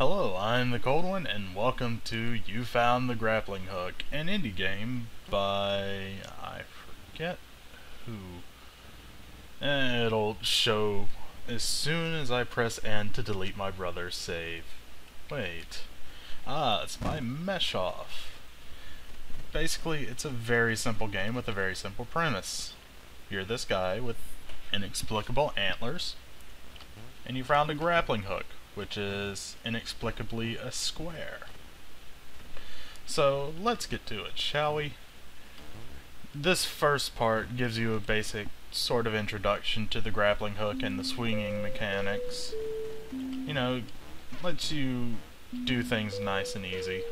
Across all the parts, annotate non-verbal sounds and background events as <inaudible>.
Hello, I'm the Khold One, and welcome to You Found the Grappling Hook, an indie game by... I forget who. It'll show as soon as I press N to delete my brother's save. Wait. Ah, it's by Messhof. Basically, it's a very simple game with a very simple premise. You're this guy with inexplicable antlers, and you found a grappling hook, which is inexplicably a square. So let's get to it, shall we? This first part gives you a basic sort of introduction to the grappling hook and the swinging mechanics. You know, lets you do things nice and easy.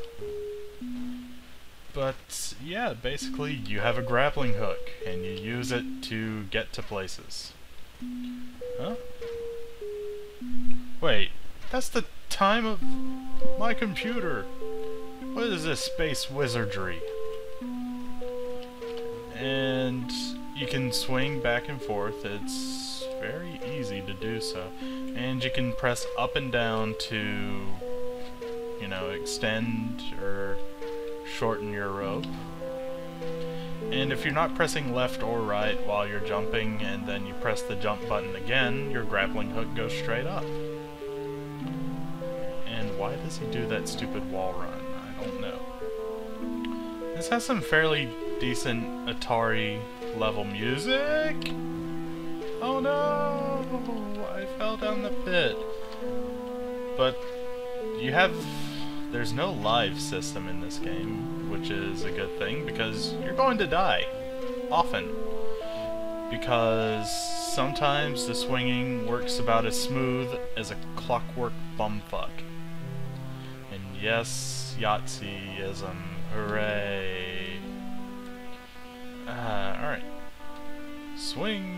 But yeah, basically you have a grappling hook and you use it to get to places. Huh? Wait, that's the time of my computer. What is this space wizardry? And you can swing back and forth. It's very easy to do so. And you can press up and down to, you know, extend or shorten your rope. And if you're not pressing left or right while you're jumping and then you press the jump button again, your grappling hook goes straight up. Why does he do that stupid wall run? I don't know. This has some fairly decent Atari level music. Oh no! I fell down the pit. But you have there's no live system in this game, which is a good thing because you're going to die. Often. Because sometimes the swinging works about as smooth as a clockwork bumfuck. Yes, Yahtzeeism. Hooray. Uh, alright. Swing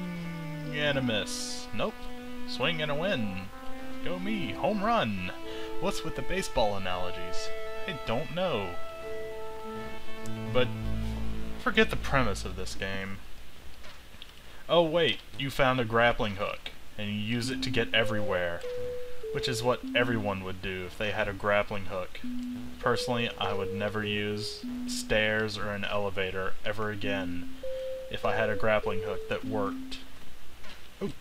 and a miss. Nope. Swing and a win. Go me. Home run. What's with the baseball analogies? I don't know. But forget the premise of this game. Oh wait, you found a grappling hook, and you use it to get everywhere. Which is what everyone would do if they had a grappling hook. Personally, I would never use stairs or an elevator ever again if I had a grappling hook that worked. Ooh.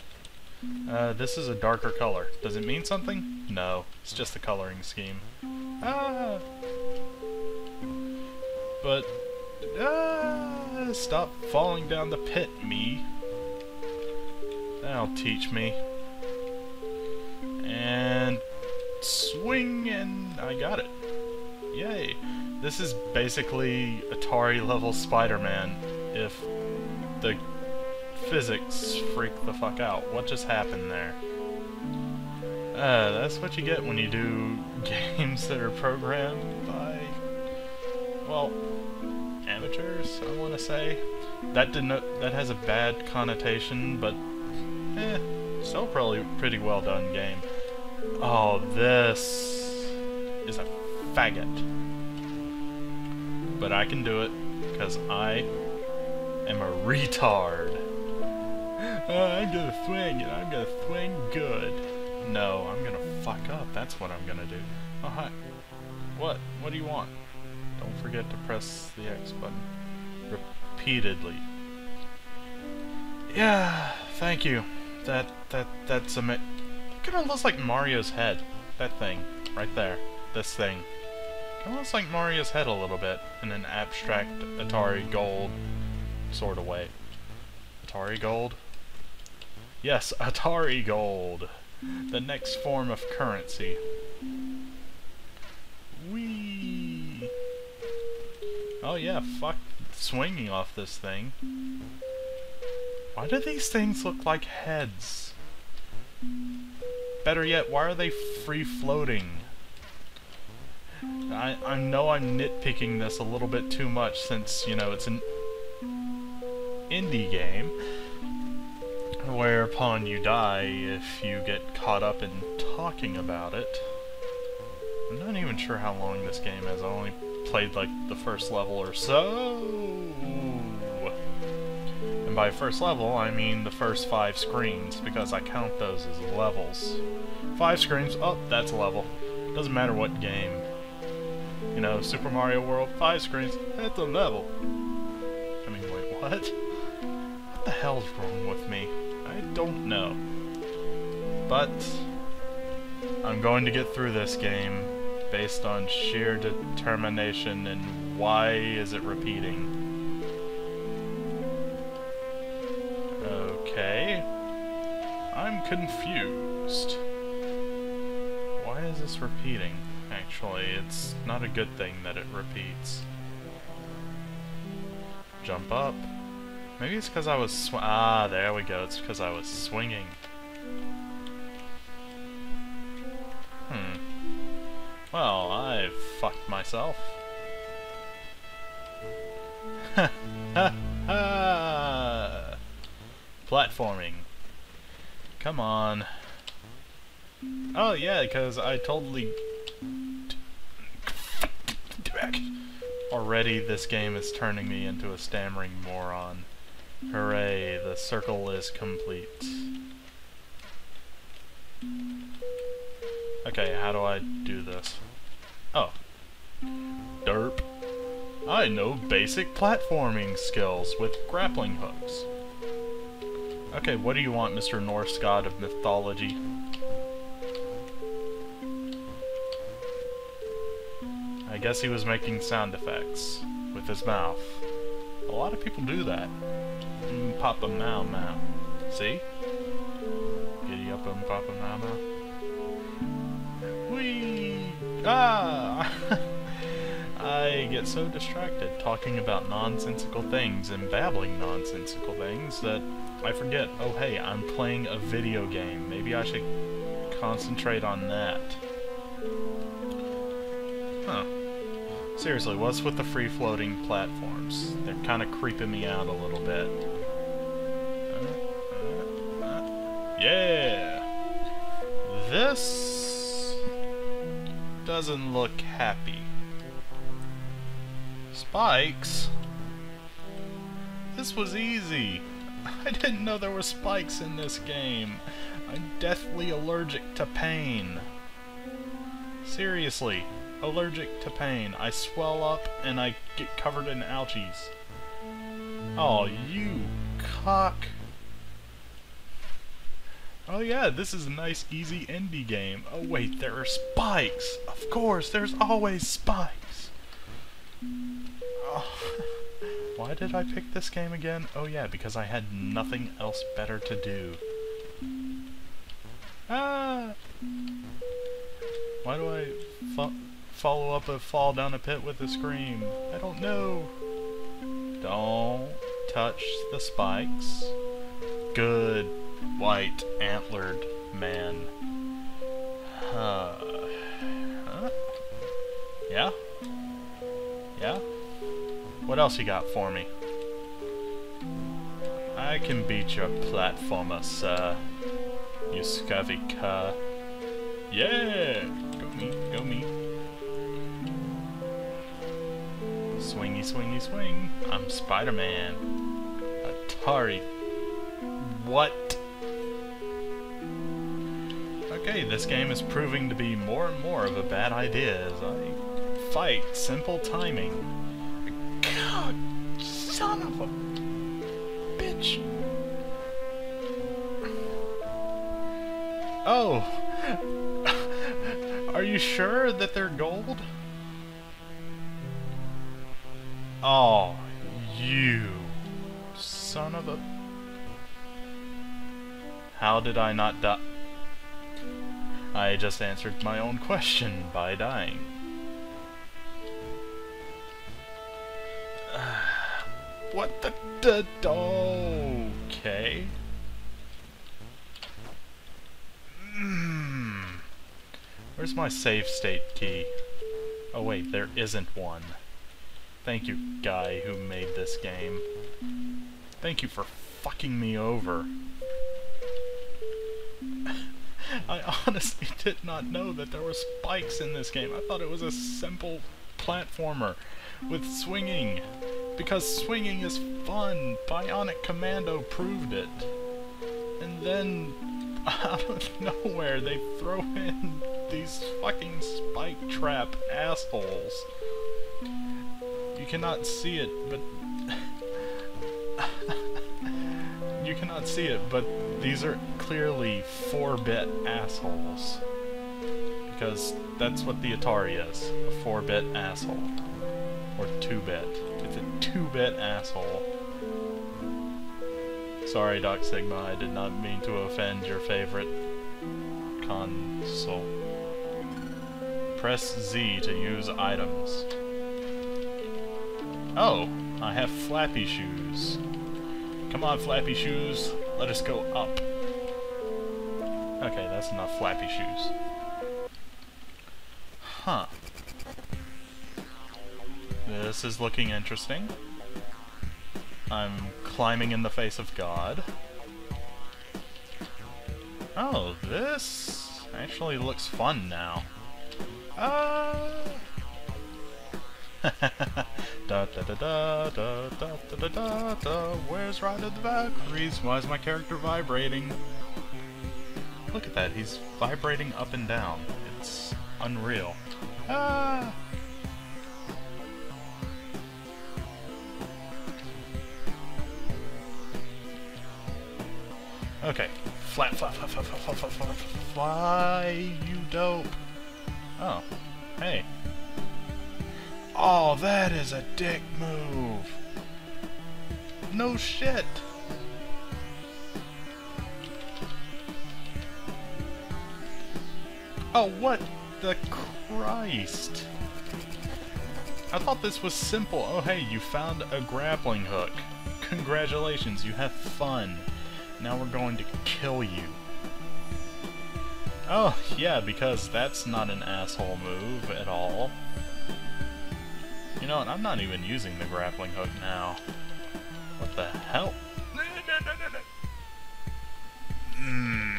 Uh, this is a darker color. Does it mean something? No, it's just the coloring scheme. Ah! But, ah! Stop falling down the pit, me. That'll teach me. And swing, and I got it. Yay! This is basically Atari level Spider-Man if the physics freak the fuck out. What just happened there? Uh, that's what you get when you do <laughs> games that are programmed by, well, amateurs, I want to say. That didn't that has a bad connotation, but eh, still probably pretty well done game. Oh, this is a faggot. But I can do it, because I am a retard. <laughs> Oh, I'm gonna swing and I'm gonna swing good. No, I'm gonna fuck up. That's what I'm gonna do. Oh, hi. What? What do you want? Don't forget to press the X button. Repeatedly. Yeah, thank you. That, that, that's a... At it looks like Mario's head. That thing. Right there. This thing. It looks like Mario's head a little bit. In an abstract Atari Gold sort of way. Atari Gold? Yes, <laughs> Atari Gold. The next form of currency. Whee! Oh yeah, fuck swinging off this thing. Why do these things look like heads? Better yet, why are they free floating? I, I know I'm nitpicking this a little bit too much since, you know, it's an indie game whereupon you die if you get caught up in talking about it. I'm not even sure how long this game is. I only played like the first level or so. And by first level, I mean the first five screens, because I count those as levels. Five screens, oh, that's a level. Doesn't matter what game. You know, Super Mario World, five screens, that's a level. I mean, wait, <laughs> what? What the hell's wrong with me? I don't know. But, I'm going to get through this game based on sheer determination and why is it repeating. I'm confused. Why is this repeating? Actually, it's not a good thing that it repeats. Jump up. Maybe it's because I was Ah, there we go. It's because I was swinging. Hmm. Well, I fucked myself. <laughs> Ha ha ha! Platforming. Come on. Oh yeah, because I totally... Already this game is turning me into a stammering moron. Hooray, the circle is complete. Okay, how do I do this? Oh. Derp. I know basic platforming skills with grappling hooks. Okay, what do you want, Mr. Norse god of mythology? I guess he was making sound effects with his mouth. A lot of people do that. Mm, Papa Mau Mau. See? Giddy up and Papa Mau Mau. Whee! Ah! <laughs> I get so distracted talking about nonsensical things and babbling nonsensical things that I forget, oh hey, I'm playing a video game. Maybe I should concentrate on that. Huh. Seriously, what's with the free-floating platforms? They're kind of creeping me out a little bit. Uh, uh, uh. Yeah! This doesn't look happy. Spikes? This was easy. <laughs> I didn't know there were spikes in this game. I'm deathly allergic to pain. Seriously, allergic to pain. I swell up and I get covered in ouchies. Oh, you cock. Oh yeah, this is a nice, easy indie game. Oh wait, there are spikes! Of course, there's always spikes! Oh. <laughs> Why did I pick this game again? Oh yeah, because I had nothing else better to do. Ah! Why do I fo follow up a fall down a pit with a scream? I don't know. Don't touch the spikes. Good white antlered man. Uh, huh? Yeah? Yeah? What else you got for me? I can beat your platformer, sir. You scurvy cur. Yeah! Go me, go me. Swingy, swingy, swing. I'm Spider-Man. Atari. What? Okay, this game is proving to be more and more of a bad idea as I fight simple timing. God, son of a bitch. Oh! <laughs> Are you sure that they're gold? Oh, you son of a... How did I not die? I just answered my own question by dying. What the... D okay. Hmm. Where's my save state key? Oh wait, there isn't one. Thank you, guy who made this game. Thank you for fucking me over. <laughs> I honestly <laughs> did not know that there were spikes in this game. I thought it was a simple platformer with swinging. Because swinging is fun. Bionic Commando proved it. And then, <laughs> out of nowhere, they throw in these fucking spike trap assholes. You cannot see it, but... <laughs> you cannot see it, but these are clearly 4-bit assholes. Because that's what the Atari is, a 4-bit asshole. Or 2-bit. 2-bit asshole. Sorry, Doc Sigma, I did not mean to offend your favorite console. Press Z to use items. Oh, I have flappy shoes. Come on, flappy shoes, let us go up. Okay, that's enough flappy shoes. Huh. This is looking interesting. I'm climbing in the face of God. Oh, this actually looks fun now. Uh... <laughs> da da da da da da da da da Where's Ride of the Valkyries? Why is my character vibrating? Look at that, he's vibrating up and down. It's unreal. Ah! Okay. Flat, flat, flat, flat, flat, flat, flat, flat, fly, you dope. Oh. Hey. Oh, that is a dick move. No shit. Oh, what the Christ? I thought this was simple. Oh, hey, you found a grappling hook. Congratulations, you have fun. Now we're going to kill you. Oh, yeah, because that's not an asshole move at all. You know what, I'm not even using the grappling hook now. What the hell? Hmm.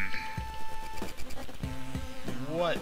What